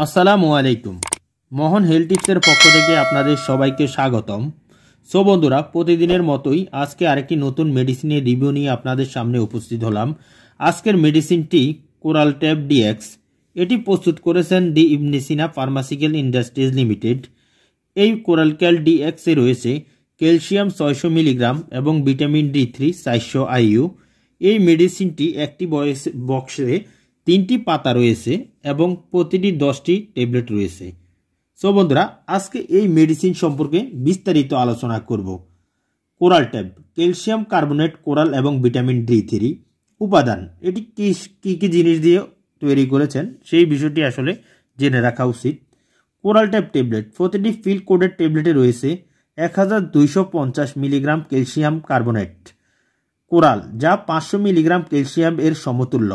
আসসালামু আলাইকুম। মোহন হেলথ টিপসের পক্ষ থেকে আপনাদের সবাইকে স্বাগতম। সো বন্ধুরা, প্রতিদিনের মতোই আজকে আরেকটি নতুন মেডিসিনের রিভিউ নিয়ে আপনাদের সামনে উপস্থিত হলাম। আজকের মেডিসিনটি কোরাল ট্যাব ডিএক্স এটি প্রস্তুত করেছেন the Ibn Sina pharmaceutical industries limited এই কোরাল ক্যাল ডিএক্সে রয়েছে ক্যালসিয়াম ছয়শো মিলিগ্রাম এবং ভিটামিন ডি থ্রি চারশো আইইউ এই মেডিসিনটি একটি বয়স বক্সে তিনটি পাতা রয়েছে এবং প্রতিটি দশটি ট্যাবলেট রয়েছে। সো বন্ধুরা, আজকে এই মেডিসিন সম্পর্কে বিস্তারিত আলোচনা করব। Coral tab, calcium carbonate, coral এবং ভিটামিন ডি থ্রি উপাদান। এটি কি, কী কী জিনিস দিয়ে তৈরি করেছেন সেই বিষয়টি আসলে জেনে রাখা উচিত। কোরাল ট্যাব ট্যাবলেট, প্রতিটি ফিল কোডের ট্যাবলেটে রয়েছে এক হাজার দুইশো পঞ্চাশ মিলিগ্রাম ক্যালসিয়াম কার্বনেট কোরাল, যা পাঁচশো মিলিগ্রাম ক্যালসিয়াম এর সমতুল্য।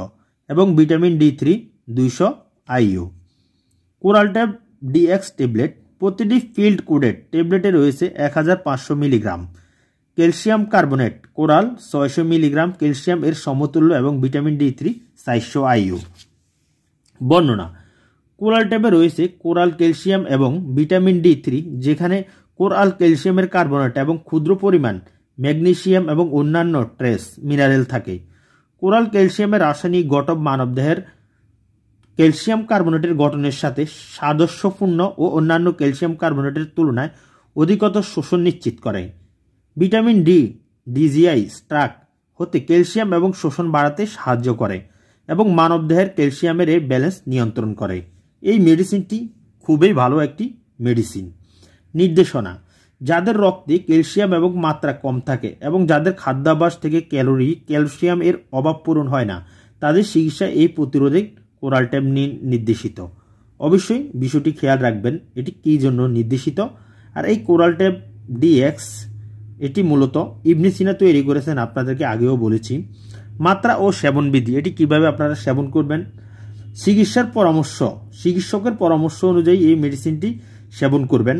এবং ভিটামিন ডি থ্রি দুইশো IU. Coral tab DX tablet প্রতিটি ফিল্ড কোডেড ট্যাবলেটে রয়েছে এক হাজার পাঁচশো মিলিগ্রাম। ক্যালসিয়াম কার্বনেট কোরাল ছয়শো মিলিগ্রাম ক্যালসিয়াম এর সমতুল্য এবং ভিটামিন ডি থ্রি চারশো আইইউ। বর্ণনা, কোরাল ট্যাবে রয়েছে কোরাল ক্যালসিয়াম এবং ভিটামিন ডি থ্রি যেখানে কোরাল ক্যালসিয়ামের কার্বনেট এবং ক্ষুদ্র পরিমাণ ম্যাগনেসিয়াম এবং অন্যান্য ট্রেস মিনারেল থাকে। কোরাল ক্যালসিয়ামের রাসায়নিক গঠব মানবদেহের ক্যালসিয়াম কার্বোনেটের গঠনের সাথে সাদস্যপূর্ণ ও অন্যান্য ক্যালসিয়াম কার্বোনেটের তুলনায় অধিকতর শোষণ নিশ্চিত করে। ভিটামিন ডি, ডিজিআই, স্ট্রাক হতে ক্যালসিয়াম এবং শোষণ বাড়াতে সাহায্য করে এবং মানবদেহের ক্যালসিয়ামের এই ব্যালেন্স নিয়ন্ত্রণ করে। এই মেডিসিনটি খুবই ভালো একটি মেডিসিন। নির্দেশনা যাদের রক্তে ক্যালসিয়াম এবং মাত্রা কম থাকে এবং যাদের খাদ্যাভ্যাস থেকে ক্যালোরি, ক্যালসিয়াম এর অভাব পূরণ হয় না, তাদের চিকিৎসা এই প্রতিরোধে কোরাল ট্যাব নির্দেশিত। অবশ্যই বিষয়টি খেয়াল রাখবেন, এটি কী জন্য নির্দেশিত? আর এই কোরাল ট্যাব ডিএক্স এটি মূলত ইবনে সিনা তৈরি করেছেন, আপনাদেরকে আগেও বলেছি। মাত্রা ও সেবনবিধি, এটি কীভাবে আপনারা সেবন করবেন? চিকিৎসার পরামর্শ, চিকিৎসকের পরামর্শ অনুযায়ী এই মেডিসিনটি সেবন করবেন।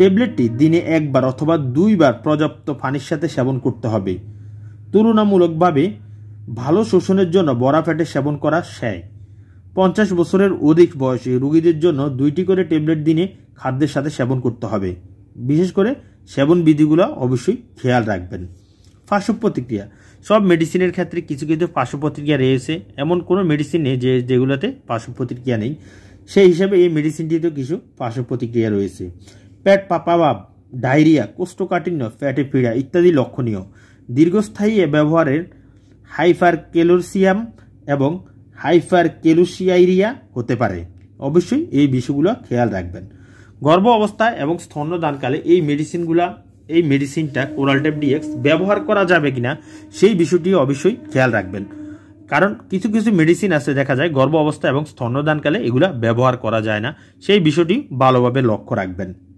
ট্যাবলেটটি দিনে একবার অথবা দুইবার পর্যাপ্ত পানির সাথে সেবন করতে হবে। তুলনামূলকভাবে ভালো শোষণের জন্য বড়া ফ্যাটে সেবন করা শ্যায় পঞ্চাশ বছরের অধিক বয়সী রোগীদের জন্য দুইটি করে ট্যাবলেট দিনে খাদ্যের সাথে সেবন করতে হবে। বিশেষ করে সেবন বিধিগুলো অবশ্যই খেয়াল রাখবেন। পার্শ্ব প্রতিক্রিয়া সব মেডিসিনের ক্ষেত্রে কিছু কিছু পার্শ্ব প্রতিক্রিয়া রয়েছে। এমন কোনো মেডিসিন নেই যে যেগুলোতে পার্শ্ব প্রতিক্রিয়া নেই। সেই হিসাবে এই মেডিসিনটিতেও কিছু পার্শ্ব প্রতিক্রিয়া রয়েছে। পেট পাপাভাব ডায়রিয়া, কোষ্ঠকাঠিন্য, ফ্যাটে পীড়া ইত্যাদি লক্ষণীয়। দীর্ঘস্থায়ী ব্যবহারের হাইফার ক্যালোসিয়াম এবং হাইফার ক্যালোসিয়াইরিয়া হতে পারে। অবশ্যই এই বিষয়গুলো খেয়াল রাখবেন। গর্ভ অবস্থায় এবং স্তন্যদানকালে এই মেডিসিনগুলা, এই মেডিসিনটা কোরালটেপ ডিএক্স ব্যবহার করা যাবে কিনা, সেই বিষয়টি অবশ্যই খেয়াল রাখবেন। কারণ কিছু কিছু মেডিসিন আছে দেখা যায় গর্ভ অবস্থা এবং স্তন্যদানকালে এগুলা ব্যবহার করা যায় না, সেই বিষয়টি ভালোভাবে লক্ষ্য রাখবেন।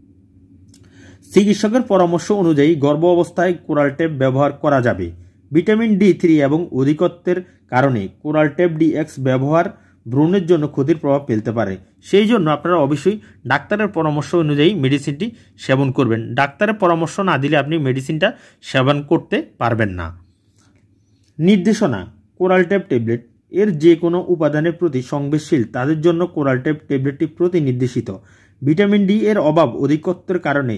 চিকিৎসকের পরামর্শ অনুযায়ী গর্ভ অবস্থায় কোরাল টেপ ব্যবহার করা যাবে। ভিটামিন ডি থ্রি এবং অধিকত্বের কারণে কোরালটেপ ডি এক্স ব্যবহার ভ্রূণের জন্য ক্ষতির প্রভাব ফেলতে পারে। সেই জন্য আপনারা অবশ্যই ডাক্তারের পরামর্শ অনুযায়ী মেডিসিনটি সেবন করবেন। ডাক্তারের পরামর্শ না দিলে আপনি মেডিসিনটা সেবন করতে পারবেন না। নির্দেশনা, কোরাল টেপ ট্যাবলেট। এর যে কোনো উপাদানের প্রতি সংবেদশীল তাদের জন্য কোরাল টেপ ট্যাবলেটটি প্রতি নির্দেশিত ভিটামিন ডি এর অভাব অধিকত্বের কারণে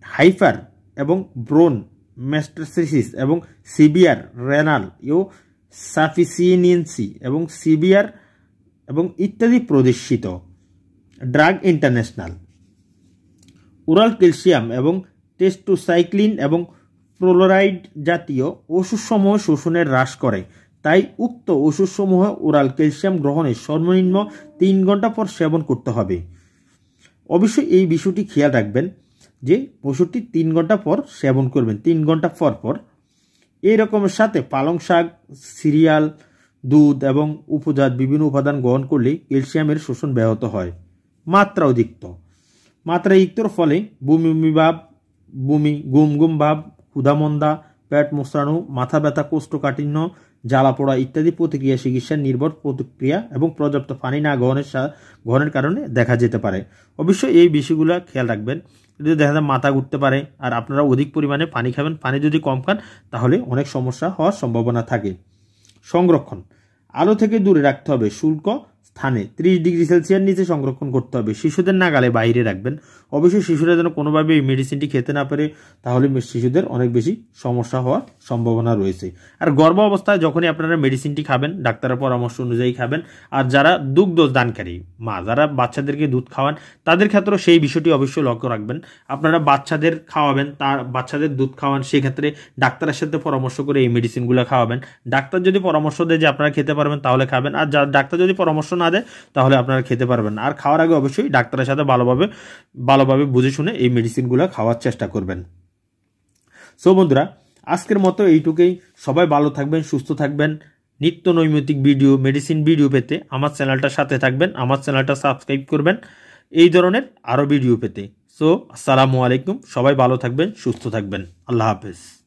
হাইফার এবং ব্রোন ম্যাস্টাসিস এবং সিবিআর রেনাল ও সাফিসিয়েনিয়েন্সি এবং সিবিআর এবং ইত্যাদি প্রদর্শিত ড্রাগ ইন্টারন্যাশনাল। ওরাল ক্যালসিয়াম এবং টেস্টোসাইক্লিন এবং প্রোলোরাইড জাতীয় ওষুধসমূহ শোষণের হ্রাস করে। তাই উক্ত ওষুধসমূহ ওরাল ক্যালসিয়াম গ্রহণের সর্বনিম্ন তিন ঘণ্টা পর সেবন করতে হবে। অবশ্যই এই বিষয়টি খেয়াল রাখবেন। যে ওষুধটি তিন ঘণ্টা পর সেবন করবেন, তিন ঘণ্টা পর পর। এই রকমের সাথে পালং শাক, সিরিয়াল, দুধ এবং উপজাত বিভিন্ন উপাদান গ্রহণ করলে ক্যালসিয়ামের শোষণ ব্যাহত হয়। মাত্রা অধিক্ত। মাত্রা ইক্তর ফলে বমি বমি ভাব, বমি, গুম গুম ভাব, ক্ষুধামন্দা, পেট মোচড়ানো মাথা ব্যথা, কোষ্ঠকাঠিন্য জ্বালা পোড়া ইত্যাদি প্রতিক্রিয়া চিকিৎসার নির্ভর প্রতিক্রিয়া এবং পর্যাপ্ত পানি না গ্রহণের গ্রহণের কারণে দেখা যেতে পারে। অবশ্যই এই বিষয়গুলো খেয়াল রাখবেন। যদি দেখা যায় মাথা ঘুরতে পারে আর আপনারা অধিক পরিমাণে পানি খাবেন, পানি যদি কম খান, তাহলে অনেক সমস্যা হওয়ার সম্ভাবনা থাকে। সংরক্ষণ। আলো থেকে দূরে রাখতে হবে শুল্ক স্থানে ত্রিশ ডিগ্রি সেলসিয়াস নিচে সংরক্ষণ করতে হবে। শিশুদের নাগালে বাইরে রাখবেন। অবশ্যই শিশুরা যেন কোনোভাবে এই মেডিসিনটি খেতে না পারে, তাহলে শিশুদের অনেক বেশি সমস্যা হওয়ার সম্ভাবনা রয়েছে। আর গর্ভ অবস্থায় যখনই আপনারা মেডিসিনটি খাবেন, ডাক্তারের পরামর্শ অনুযায়ী খাবেন। আর যারা দুগ্ধ দানকারী মা, যারা বাচ্চাদেরকে দুধ খাওয়ান, তাদের ক্ষেত্রেও সেই বিষয়টি অবশ্যই লক্ষ্য রাখবেন। আপনারা বাচ্চাদের খাওয়াবেন তার বাচ্চাদের দুধ খাওয়ান, সেক্ষেত্রে ডাক্তারের সাথে পরামর্শ করে এই মেডিসিনগুলো খাওয়াবেন। ডাক্তার যদি পরামর্শ দেয় যে আপনারা খেতে পারবেন, তাহলে খাবেন। আর ডাক্তার যদি পরামর্শ না দেয়, তাহলে আপনারা খেতে পারবেন আর খাওয়ার আগে অবশ্যই ডাক্তারের সাথে ভালোভাবে ভালোভাবে বুঝে শুনে এই মেডিসিনগুলো খাওয়ার চেষ্টা করবেন। সো বন্ধুরা, আজকের মতো এইটুকুই। সবাই ভালো থাকবেন, সুস্থ থাকবেন। নিত্য নৈমিত্তিক ভিডিও মেডিসিন ভিডিও পেতে আমার চ্যানেলটার সাথে থাকবেন, আমার চ্যানেলটা সাবস্ক্রাইব করবেন। এই ধরনের আরও ভিডিও পেতে। সো আসসালামু আলাইকুম। সবাই ভালো থাকবেন, সুস্থ থাকবেন। আল্লাহ হাফেজ।